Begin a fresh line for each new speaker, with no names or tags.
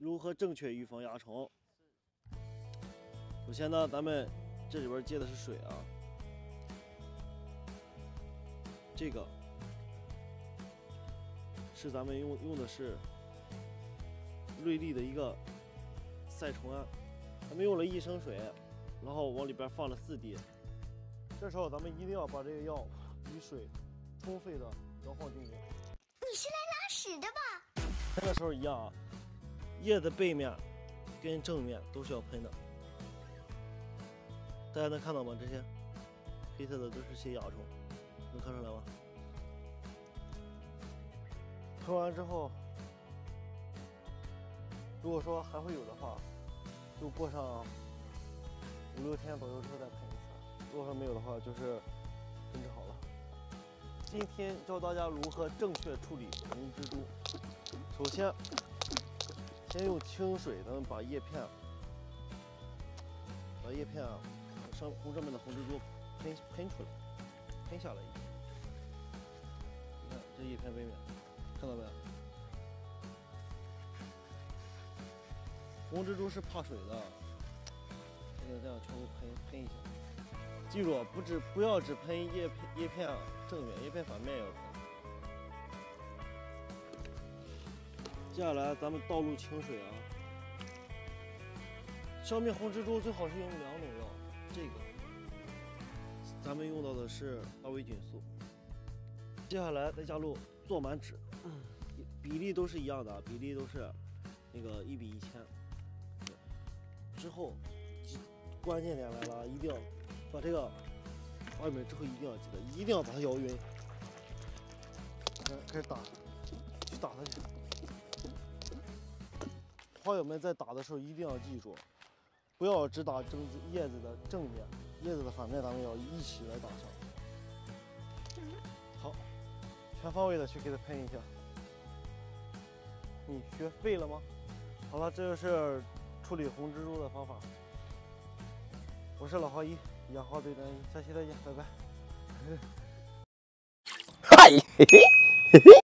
如何正确预防蚜虫？首先呢，咱们这里边接的是水啊，这个是咱们用用的是瑞丽的一个赛虫胺，咱们用了一升水，然后往里边放了四滴。这时候咱们一定要把这个药与水充分的摇晃均匀。
你是来拉屎的吧？
这个时候一样啊。叶子背面跟正面都是要喷的，大家能看到吗？这些黑色的都是些蚜虫，能看出来吗？喷完之后，如果说还会有的话，就过上五六天左右之后再喷一次；如果说没有的话，就是根治好了。今天教大家如何正确处理红蜘蛛，首先。先用清水，咱们把叶片，把叶片啊，上红上面的红蜘蛛喷喷出来，喷下来一点。你看这叶片背面，看到没有？红蜘蛛是怕水的，现在这样全部喷喷一下。记住，不只不要只喷叶片叶片正面，叶片反面也要喷。接下来咱们倒入清水啊，消灭红蜘蛛最好是用两种药，这个咱们用到的是八维菌素。接下来再加入做满纸，比例都是一样的，比例都是那个一比一千。之后关键点来了，一定要把这个花友们之后一定要记得，一定要把它摇匀。开开始打，去打它去。花友们在打的时候一定要记住，不要只打正叶子的正面，叶子的反面咱们要一起来打上。好，全方位的去给它喷一下。你学会了吗？好了，这就是处理红蜘蛛的方法。我是老花一，养花对专一，下期再见，拜拜。嗨，嘿嘿，嘿嘿。